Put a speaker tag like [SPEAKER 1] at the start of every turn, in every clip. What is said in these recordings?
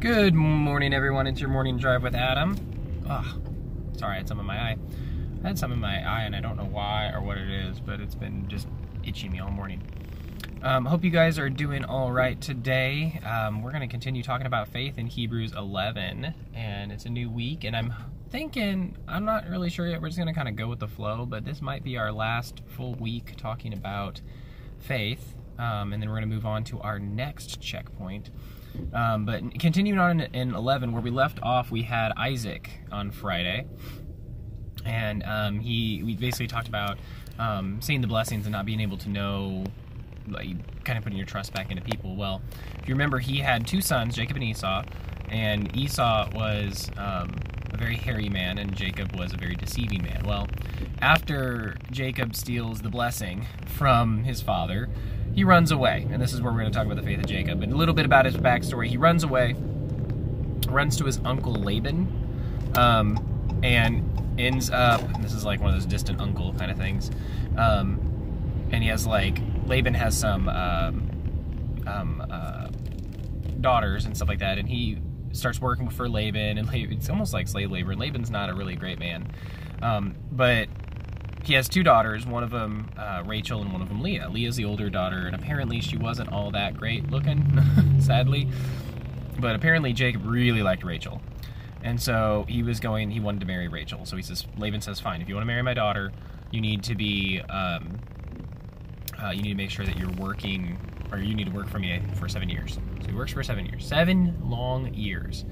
[SPEAKER 1] Good morning, everyone. It's your morning drive with Adam. Ah, sorry, I had some in my eye. I had some in my eye, and I don't know why or what it is, but it's been just itching me all morning. Um, hope you guys are doing all right today. Um, we're going to continue talking about faith in Hebrews 11, and it's a new week, and I'm thinking, I'm not really sure yet, we're just going to kind of go with the flow, but this might be our last full week talking about faith, um, and then we're going to move on to our next checkpoint. Um, but continuing on in, in, 11, where we left off, we had Isaac on Friday, and um, he we basically talked about um, seeing the blessings and not being able to know, like, kind of putting your trust back into people. Well, if you remember, he had two sons, Jacob and Esau, and Esau was um, a very hairy man, and Jacob was a very deceiving man. Well, after Jacob steals the blessing from his father, he runs away. And this is where we're going to talk about the faith of Jacob. And a little bit about his backstory. He runs away, runs to his uncle Laban, um, and ends up, this is like one of those distant uncle kind of things. Um, and he has like, Laban has some um, um, uh, daughters and stuff like that. And he starts working for Laban, and it's almost like slave labor. And Laban's not a really great man. Um, but he has two daughters, one of them uh, Rachel and one of them Leah. Leah's the older daughter, and apparently she wasn't all that great looking, sadly. But apparently Jacob really liked Rachel. And so he was going, he wanted to marry Rachel. So he says, Laban says, fine, if you want to marry my daughter, you need to be, um, uh, you need to make sure that you're working, or you need to work for me for seven years. So he works for seven years. Seven long years.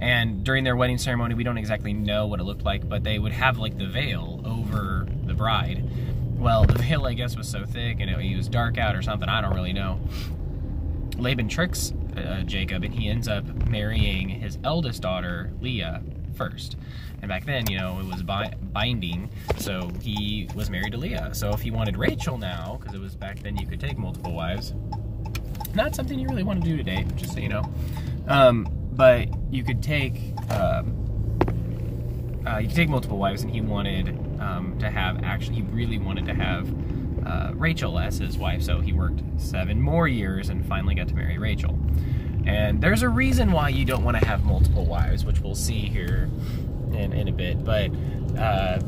[SPEAKER 1] And during their wedding ceremony, we don't exactly know what it looked like, but they would have like the veil over the bride. Well, the veil, I guess, was so thick and it, was dark out or something. I don't really know. Laban tricks uh, Jacob and he ends up marrying his eldest daughter, Leah, first. And back then, you know, it was bi binding, so he was married to Leah. So if he wanted Rachel now, because it was back then you could take multiple wives, not something you really want to do today, just so you know. Um, but you could take um, uh, you could take multiple wives, and he wanted um, to have actually he really wanted to have uh, Rachel as his wife. So he worked seven more years and finally got to marry Rachel. And there's a reason why you don't want to have multiple wives, which we'll see here in, in a bit. But uh,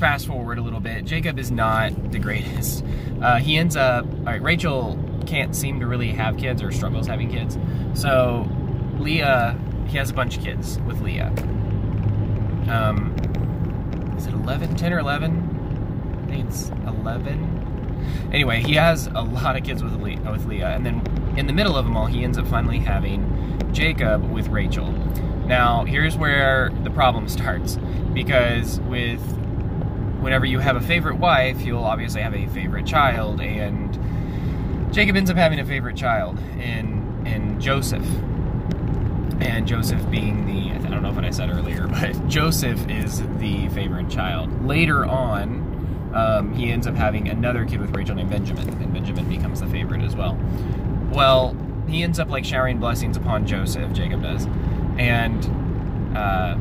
[SPEAKER 1] fast forward a little bit, Jacob is not the greatest. Uh, he ends up, all right, Rachel can't seem to really have kids or struggles having kids. So Leah, he has a bunch of kids with Leah. Um, is it 11, 10 or 11? I think it's 11. Anyway, he has a lot of kids with Leah, with Leah, and then in the middle of them all, he ends up finally having Jacob with Rachel. Now, here's where the problem starts, because with whenever you have a favorite wife, you'll obviously have a favorite child, and Jacob ends up having a favorite child in in Joseph and Joseph being the, I don't know what I said earlier, but Joseph is the favorite child. Later on, um, he ends up having another kid with Rachel named Benjamin, and Benjamin becomes the favorite as well. Well, he ends up like showering blessings upon Joseph, Jacob does, and uh,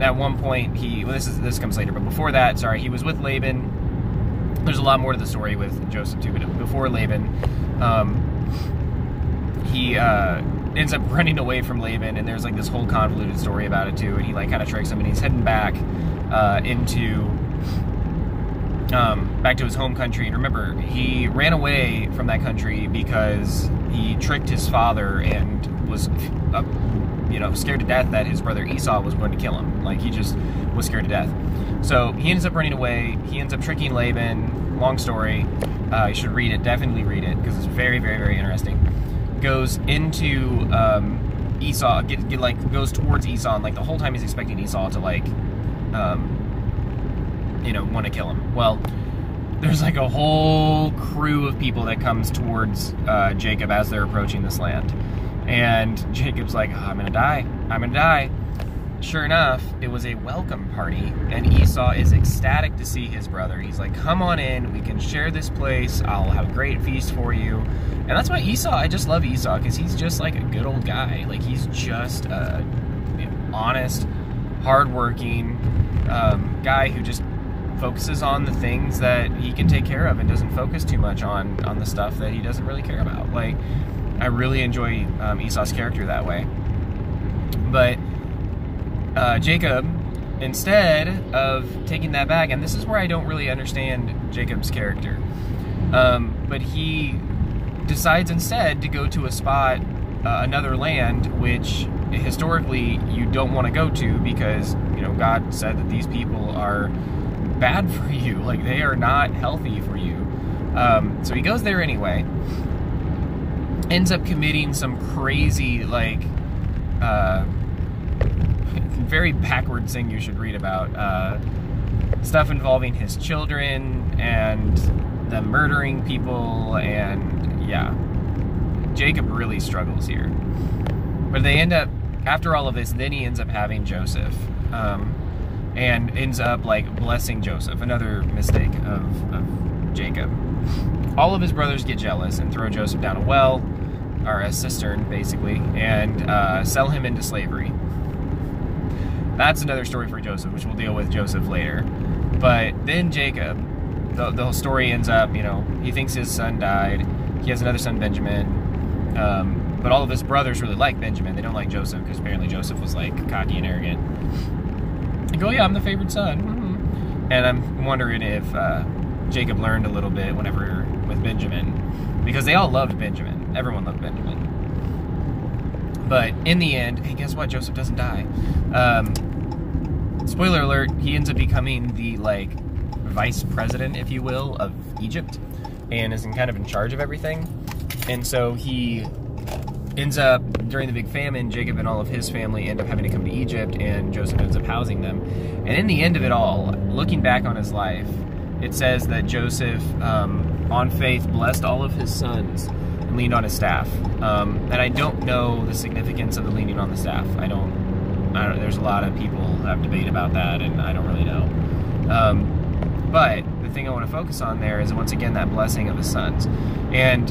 [SPEAKER 1] at one point he, well, this is this comes later, but before that, sorry, he was with Laban. There's a lot more to the story with Joseph too, but before Laban, um, he. Uh, ends up running away from Laban, and there's like this whole convoluted story about it too. And he like kind of tricks him, and he's heading back uh, into um, back to his home country. And remember, he ran away from that country because he tricked his father and was, uh, you know, scared to death that his brother Esau was going to kill him. Like he just was scared to death. So he ends up running away. He ends up tricking Laban. Long story. Uh, you should read it. Definitely read it because it's very, very, very interesting goes into um, Esau, get, get, like goes towards Esau, and like the whole time he's expecting Esau to like, um, you know, want to kill him. Well, there's like a whole crew of people that comes towards uh, Jacob as they're approaching this land, and Jacob's like, oh, I'm gonna die, I'm gonna die. Sure enough, it was a welcome party, and Esau is ecstatic to see his brother. He's like, Come on in, we can share this place, I'll have a great feast for you. And that's why Esau, I just love Esau, because he's just like a good old guy. Like, he's just a you know, honest, hardworking um, guy who just focuses on the things that he can take care of and doesn't focus too much on, on the stuff that he doesn't really care about. Like, I really enjoy um, Esau's character that way. But uh, Jacob, instead of taking that bag, and this is where I don't really understand Jacob's character, um, but he decides instead to go to a spot, uh, another land, which historically you don't want to go to because you know God said that these people are bad for you, like they are not healthy for you. Um, so he goes there anyway. Ends up committing some crazy, like, uh, very backwards thing you should read about. Uh, stuff involving his children and them murdering people, and yeah. Jacob really struggles here. But they end up, after all of this, then he ends up having Joseph. Um, and ends up like blessing Joseph. Another mistake of, of Jacob. All of his brothers get jealous and throw Joseph down a well, or a cistern, basically, and uh, sell him into slavery. That's another story for Joseph, which we'll deal with Joseph later. But then Jacob, the, the whole story ends up, you know, he thinks his son died. He has another son, Benjamin. Um, but all of his brothers really like Benjamin. They don't like Joseph because apparently Joseph was like cocky and arrogant. They go, yeah, I'm the favorite son. Mm-hmm. And I'm wondering if uh, Jacob learned a little bit whenever with Benjamin, because they all loved Benjamin. Everyone loved Benjamin. But in the end, hey, guess what? Joseph doesn't die. Um, spoiler alert: he ends up becoming the like vice president, if you will, of Egypt, and is in kind of in charge of everything. And so he ends up during the big famine jacob and all of his family end up having to come to egypt and joseph ends up housing them and in the end of it all looking back on his life it says that joseph um, on faith blessed all of his sons leaned on his staff. Um, and i don't know the significance of the leaning on the staff. I don't, I don't there's a lot of people have debate about that and i don't really know. Um, but the thing i want to focus on there is once again that blessing of the sons. And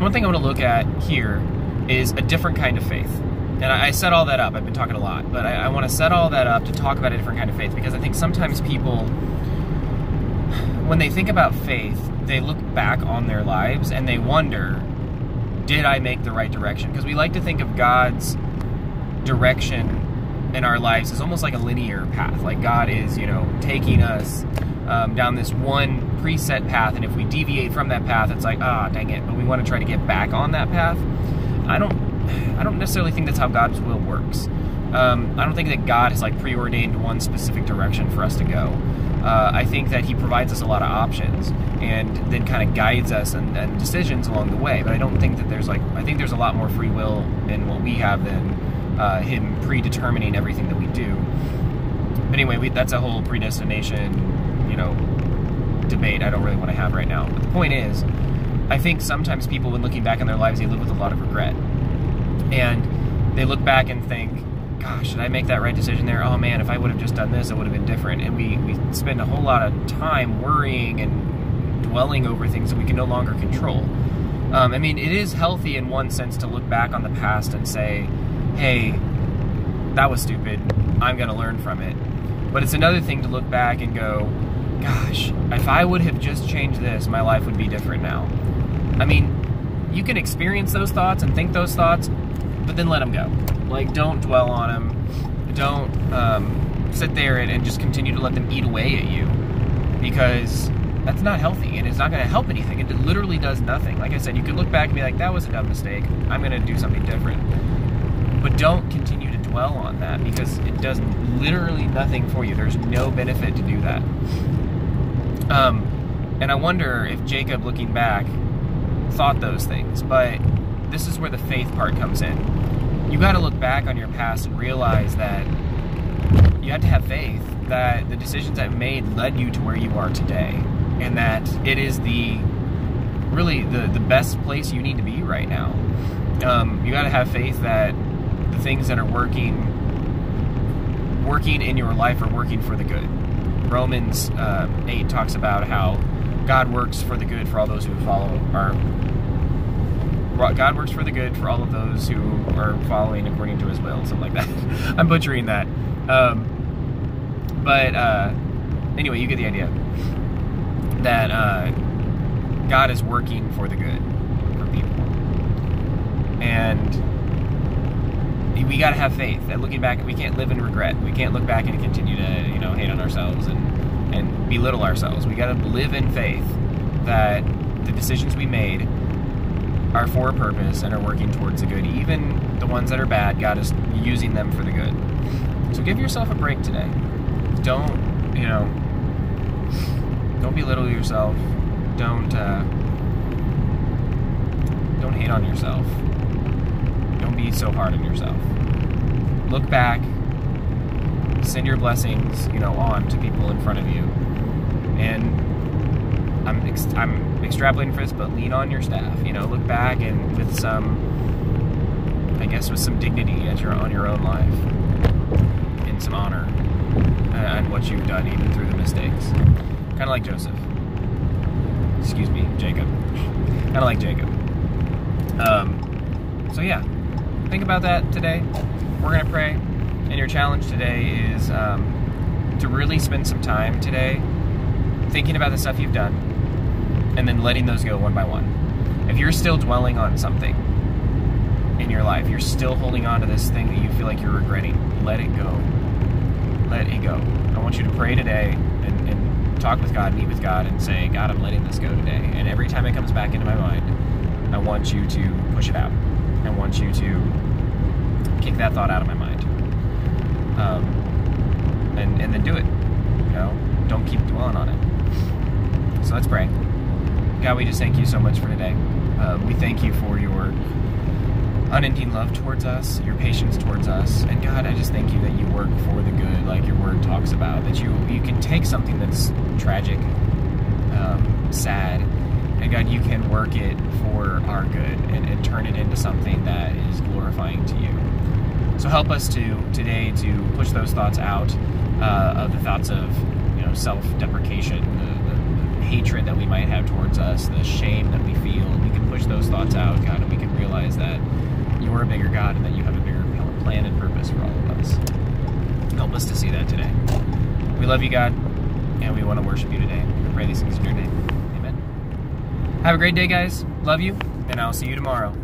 [SPEAKER 1] one thing I want to look at here is a different kind of faith. And I, I set all that up. I've been talking a lot, but I, I want to set all that up to talk about a different kind of faith because I think sometimes people, when they think about faith, they look back on their lives and they wonder, did I make the right direction? Because we like to think of God's direction in our lives as almost like a linear path. Like God is, you know, taking us um, down this one preset path, and if we deviate from that path, it's like, ah, oh, dang it. But we want to try to get back on that path. I don't, I don't necessarily think that's how God's will works. Um, I don't think that God has like preordained one specific direction for us to go. Uh, I think that He provides us a lot of options and then kind of guides us and, and, decisions along the way. But I don't think that there's like, I think there's a lot more free will in what we have than uh, Him predetermining everything that we do. But anyway, we, that's a whole predestination you know, debate I don't really want to have right now. But the point is, I think sometimes people, when looking back on their lives, they live with a lot of regret. And they look back and think, gosh, did I make that right decision there? Oh man, if I would have just done this, it would have been different. And we, we spend a whole lot of time worrying and dwelling over things that we can no longer control. Um, I mean, it is healthy in one sense to look back on the past and say, hey, that was stupid. I'm going to learn from it. But it's another thing to look back and go, gosh, if I would have just changed this, my life would be different now. I mean, you can experience those thoughts and think those thoughts, but then let them go. Like, don't dwell on them. Don't um, sit there and, and just continue to let them eat away at you because that's not healthy and it's not going to help anything. It literally does nothing. Like I said, you can look back and be like, that was a dumb mistake. I'm going to do something different. But don't continue to dwell on that because it does literally nothing for you. There's no benefit to do that. Um, and I wonder if Jacob, looking back, thought those things. But this is where the faith part comes in. You got to look back on your past and realize that you had to have faith that the decisions I've made led you to where you are today, and that it is the really the the best place you need to be right now. Um, you got to have faith that the things that are working working in your life are working for the good. Romans uh, 8 talks about how God works for the good for all those who follow, or God works for the good for all of those who are following according to His will, something like that. I'm butchering that, um, but uh, anyway, you get the idea that uh, God is working for the good for people, and we got to have faith. That looking back, we can't live in regret. We can't look back and continue to you know hate on ourselves and and belittle ourselves. We got to live in faith that the decisions we made are for a purpose and are working towards the good. Even the ones that are bad, God is using them for the good. So give yourself a break today. Don't, you know, don't belittle yourself. Don't, uh, don't hate on yourself. Don't be so hard on yourself. Look back. Send your blessings, you know, on to people in front of you. And I'm ex- I'm extrapolating for this, but lean on your staff. You know, look back and with some, I guess, with some dignity at your on your own life, and some honor uh, on what you've done, even through the mistakes. Kind of like Joseph. Excuse me, Jacob. kind of like Jacob. Um, so yeah, think about that today. We're gonna pray, and your challenge today is um, to really spend some time today thinking about the stuff you've done, and then letting those go one by one. If you're still dwelling on something in your life, you're still holding on to this thing that you feel like you're regretting, let it go. Let it go. I want you to pray today and, and talk with God, meet with God, and say, God, I'm letting this go today. And every time it comes back into my mind, I want you to push it out. I want you to kick that thought out of my mind. Um, and, and then do it. You know, don't keep dwelling on it. So let's pray. God, we just thank you so much for today. Uh, we thank you for your unending love towards us, your patience towards us, and God, I just thank you that you work for the good, like your word talks about. That you you can take something that's tragic, um, sad, and God, you can work it for our good and, and turn it into something that is glorifying to you. So help us to today to push those thoughts out uh, of the thoughts of you know self-deprecation, the, the, hatred that we might have towards us, the shame that we feel. We can push those thoughts out, God, and we can realize that you are a bigger God and that you have a bigger plan and purpose for all of us. Help us to see that today. We love you, God, and we want to worship you today. We pray these things in your name. Amen. Have a great day, guys. Love you, and I'll see you tomorrow.